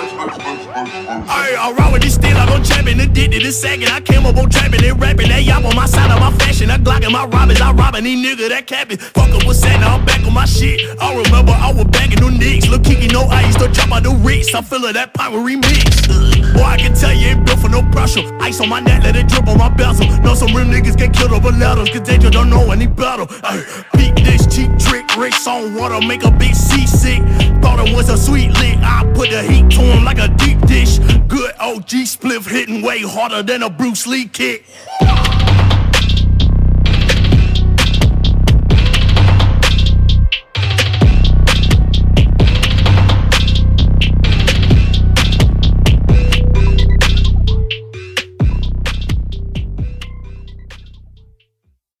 I ride with this steel, I go trapping, addicted to sagging. I came up on trapping and rapping. That y'all on my side of my fashion. I glocking my robbers, I robbing these niggas that capping. Up with now I'm back on my shit. I remember I was bagging them nicks. Look, Kiki, no ice, don't drop out the Ritz. I feel that power remix. Boy, I can tell you ain't built for no pressure. Ice on my neck, let it drip on my bezel. Know some real niggas get killed over letters, cause they just don't know any better. Ay, beat cheap on water, make a bitch seasick. Thought it was a sweet lick, I put the heat to him like a deep dish. Good OG spliff hitting way harder than a Bruce Lee kick.